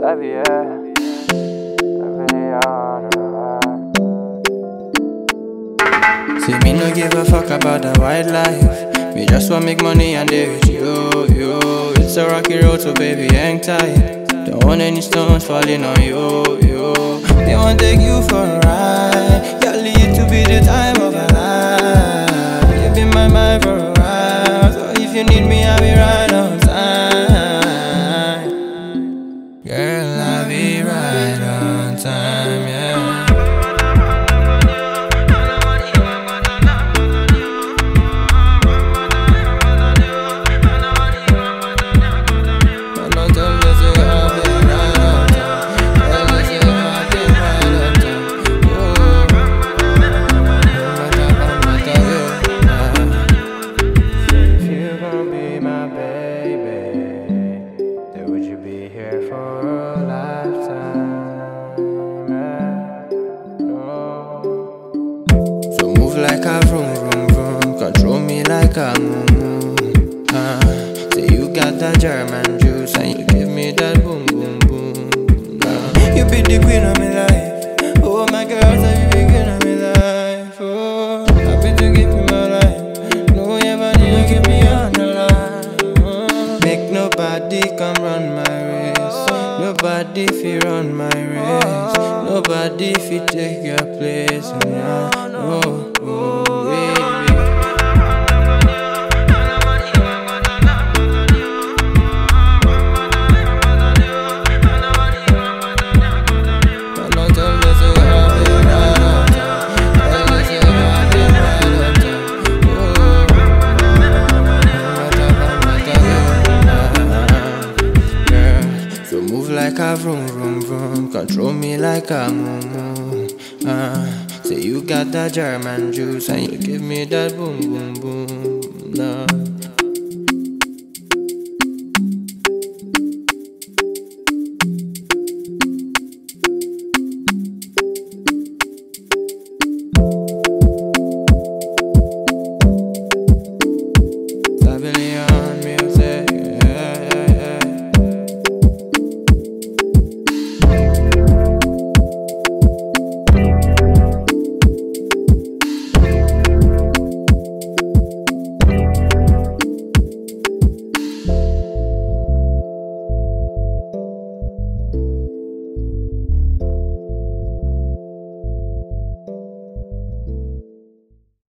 Xavier, See me no give a fuck about the wildlife. Me just want make money and there with you, you. It's a rocky road, so baby, hang tight. Want any stones falling on you, you. They want take you for a ride. Girl, it baby, then would you be here for a lifetime? Yeah. No. So move like a vroom vroom vroom, control me like a moo moo. Ah, say you got that German juice and you give me that boom boom boom. Ah, you be the queen of my life. Oh my girl, say you be queen of my life. Oh, happy to give you my life. No ever need to keep me on nobody come run my race. Nobody fi run my race. Nobody fi take your place. Yeah. Oh, move like a vroom vroom vroom, control me like a moo moo. Ah, say you got that German juice and you give me that boom boom boom. Nah.